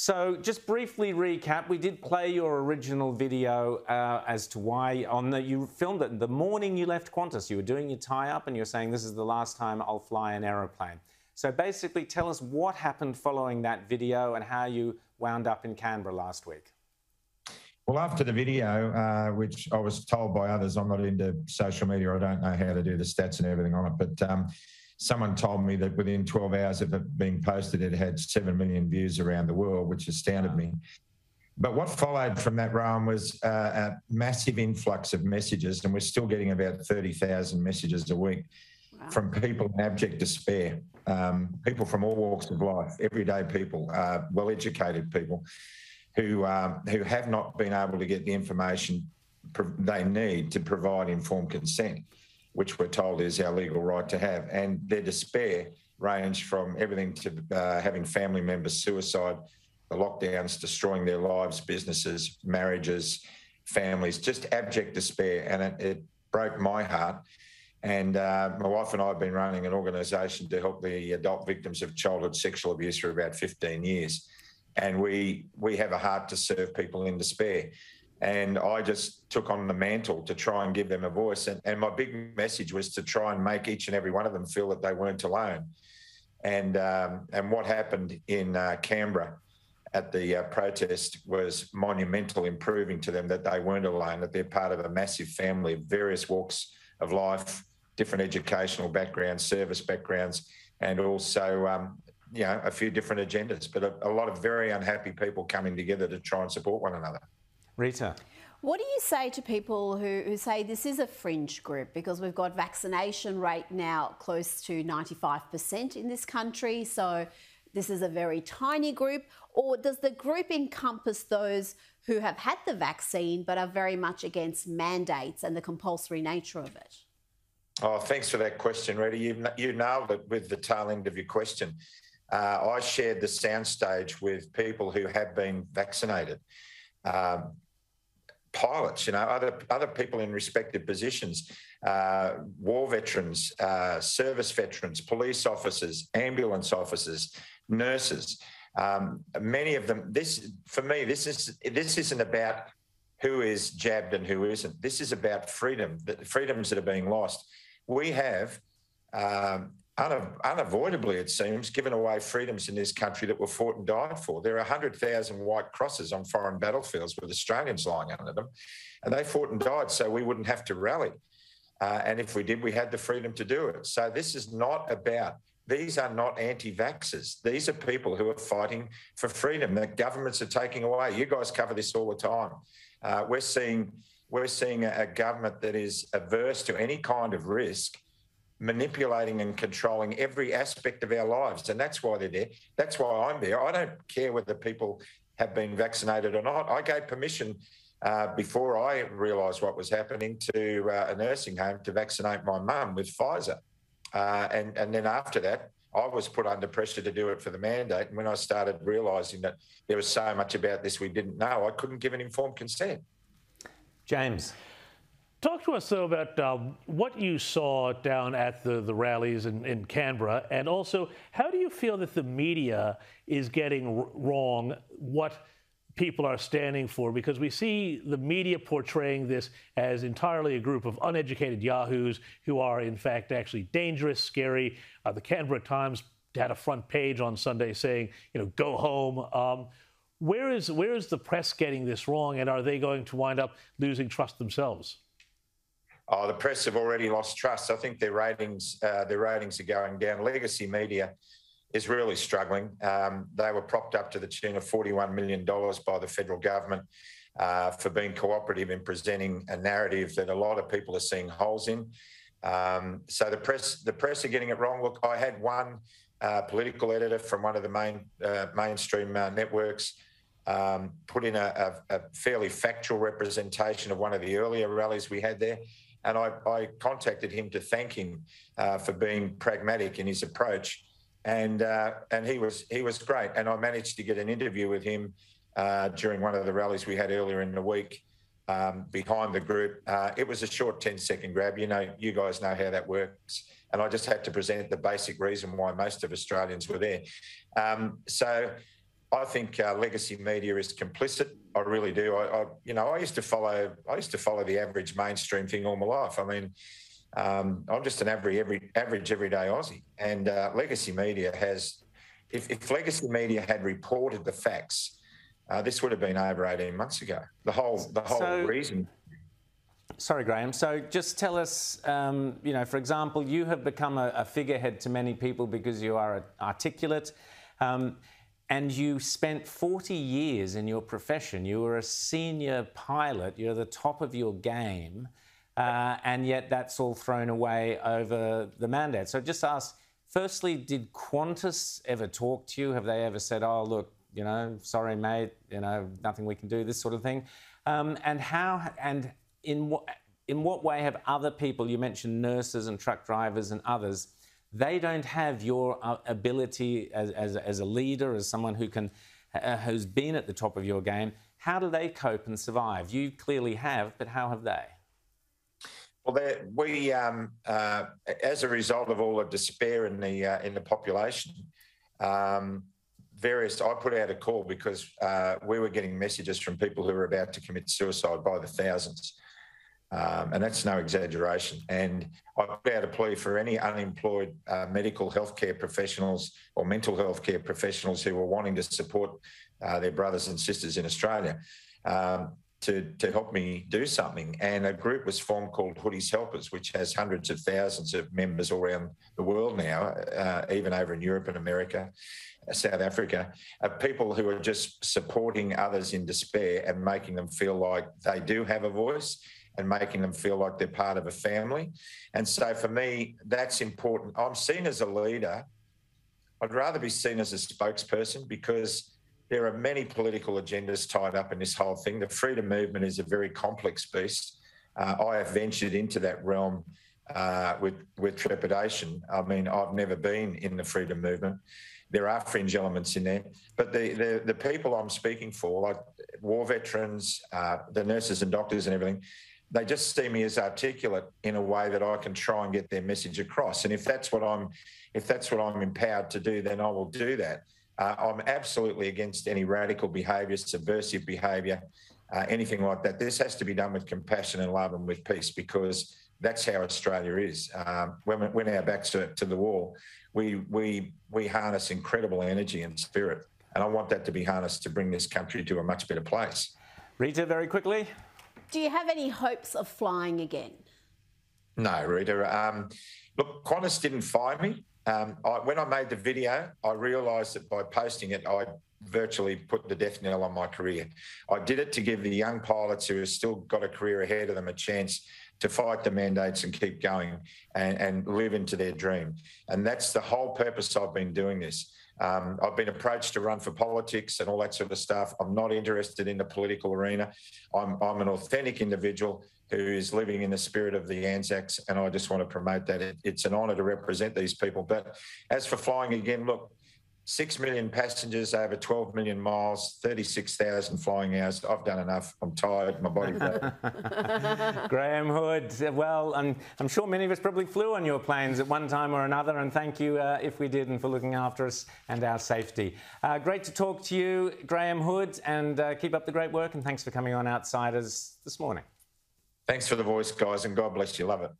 So, just briefly recap, we did play your original video uh, as to why on the you filmed it the morning you left Qantas. You were doing your tie up and you're saying this is the last time I'll fly an aeroplane. So, basically, tell us what happened following that video and how you wound up in Canberra last week. Well, after the video, uh, which I was told by others, I'm not into social media. I don't know how to do the stats and everything on it, but um, someone told me that within 12 hours of it being posted, it had 7 million views around the world, which astounded me. But what followed from that, Rowan, was uh, a massive influx of messages, and we're still getting about 30,000 messages a week wow. from people in abject despair, um, people from all walks of life, everyday people, uh, well educated people who, um, who have not been able to get the information they need to provide informed consent which we're told is our legal right to have. And their despair range from everything to uh, having family members suicide, the lockdowns destroying their lives, businesses, marriages, families, just abject despair. And it, it broke my heart. And uh, my wife and I have been running an organisation to help the adult victims of childhood sexual abuse for about 15 years. And we we have a heart to serve people in despair. And I just took on the mantle to try and give them a voice. And, and my big message was to try and make each and every one of them feel that they weren't alone. And um, and what happened in uh, Canberra at the uh, protest was monumental in proving to them that they weren't alone, that they're part of a massive family of various walks of life, different educational backgrounds, service backgrounds, and also um, you know a few different agendas. But a, a lot of very unhappy people coming together to try and support one another. Rita. What do you say to people who, who say this is a fringe group because we've got vaccination rate now close to 95% in this country, so this is a very tiny group? Or does the group encompass those who have had the vaccine but are very much against mandates and the compulsory nature of it? Oh, thanks for that question, Rita. You, you nailed it with the tail end of your question. Uh, I shared the soundstage with people who have been vaccinated. Um, pilots, you know, other other people in respective positions, uh, war veterans, uh, service veterans, police officers, ambulance officers, nurses. Um, many of them. This, for me, this is this isn't about who is jabbed and who isn't. This is about freedom, the freedoms that are being lost. We have um, unavoidably, it seems, given away freedoms in this country that were fought and died for. There are 100,000 white crosses on foreign battlefields with Australians lying under them, and they fought and died so we wouldn't have to rally. Uh, and if we did, we had the freedom to do it. So this is not about, these are not anti vaxxers. These are people who are fighting for freedom that governments are taking away. You guys cover this all the time. Uh, we're seeing, we're seeing a, a government that is averse to any kind of risk manipulating and controlling every aspect of our lives. And that's why they're there. That's why I'm there. I don't care whether people have been vaccinated or not. I gave permission uh, before I realised what was happening to uh, a nursing home to vaccinate my mum with Pfizer. Uh, and, and then after that, I was put under pressure to do it for the mandate. And when I started realising that there was so much about this we didn't know, I couldn't give an informed consent. James. Talk to us, though, about uh, what you saw down at the, the rallies in, in, Canberra, and also how do you feel that the media is getting wrong what people are standing for? Because we see the media portraying this as entirely a group of uneducated yahoos who are, in fact, actually dangerous, scary. Uh, the Canberra Times had a front page on Sunday saying, you know, go home. Um, where is where is the press getting this wrong, and are they going to wind up losing trust themselves? Oh, the press have already lost trust. I think their ratings, uh, their ratings are going down. Legacy media is really struggling. Um, they were propped up to the tune of $41 million by the federal government uh, for being cooperative in presenting a narrative that a lot of people are seeing holes in. Um, so the press, the press are getting it wrong. Look, I had one uh, political editor from one of the main uh, mainstream uh, networks um, put in a, a, a fairly factual representation of one of the earlier rallies we had there and I, I contacted him to thank him uh, for being pragmatic in his approach, and uh, and he was he was great. And I managed to get an interview with him uh, during one of the rallies we had earlier in the week um, behind the group. Uh, it was a short 10 second grab. You know, you guys know how that works. And I just had to present the basic reason why most of Australians were there. Um, so I think uh, legacy media is complicit. I really do. I, I, you know, I used to follow. I used to follow the average mainstream thing all my life. I mean, um, I'm just an average, every average everyday Aussie, and uh, legacy media has. If, if legacy media had reported the facts, uh, this would have been over 18 months ago. The whole the whole so, reason. Sorry, Graham. So just tell us, um, you know, for example, you have become a, a, figurehead to many people because you are articulate. Um, and you spent 40 years in your profession. You were a senior pilot, you're the top of your game, uh, and yet that's all thrown away over the mandate. So just ask firstly, did Qantas ever talk to you? Have they ever said, oh, look, you know, sorry, mate, you know, nothing we can do, this sort of thing? Um, and how, and in what, in what way have other people, you mentioned nurses and truck drivers and others, they don't have your uh, ability as, as, as a leader, as someone who can, uh, who's been at the top of your game. How do they cope and survive? You clearly have, but how have they? Well, we, um, uh, as a result of all the despair in the uh, in the population, um, various. I put out a call because uh, we were getting messages from people who were about to commit suicide by the thousands. Um, and that's no exaggeration. And I put out a plea for any unemployed uh, medical healthcare professionals or mental health care professionals who are wanting to support uh, their brothers and sisters in Australia um, to, to help me do something. And a group was formed called Hoodies Helpers, which has hundreds of thousands of members all around the world now, uh, even over in Europe and America. Uh, South Africa, people who are just supporting others in despair and making them feel like they do have a voice and making them feel like they're part of a family. And so for me, that's important. I'm seen as a leader. I'd rather be seen as a spokesperson because there are many political agendas tied up in this whole thing. The freedom movement is a very complex beast. Uh, I have ventured into that realm uh, with with trepidation. I mean, I've never been in the freedom movement. There are fringe elements in there, but the the, the people I'm speaking for, like war veterans, uh, the nurses and doctors and everything, they just see me as articulate in a way that I can try and get their message across. And if that's what I'm, if that's what I'm empowered to do, then I will do that. Uh, I'm absolutely against any radical behaviour, subversive behaviour, uh, anything like that. This has to be done with compassion and love and with peace because that's how Australia is. Um, when, when our backs to, to the wall, we, we, we harness incredible energy and spirit. And I want that to be harnessed to bring this country to a much better place. Rita, very quickly. Do you have any hopes of flying again? No, Rita. Um, look, Qantas didn't fire me. Um, I, when I made the video, I realised that by posting it, I virtually put the death knell on my career. I did it to give the young pilots who have still got a career ahead of them a chance to fight the mandates and keep going and, and live into their dream. And that's the whole purpose I've been doing this. Um, I've been approached to run for politics and all that sort of stuff. I'm not interested in the political arena. I'm, I'm an authentic individual who is living in the spirit of the Anzacs, and I just want to promote that. It, it's an honour to represent these people. But as for flying again, look, 6 million passengers over 12 million miles, 36,000 flying hours. I've done enough. I'm tired. My body. Graham Hood. Well, I'm, I'm, sure many of us probably flew on your planes at one time or another, and thank you uh, if we did and for looking after us and our safety. Uh, great to talk to you, Graham Hood, and uh, keep up the great work, and thanks for coming on Outsiders this morning. Thanks for the voice, guys, and God bless you. Love it.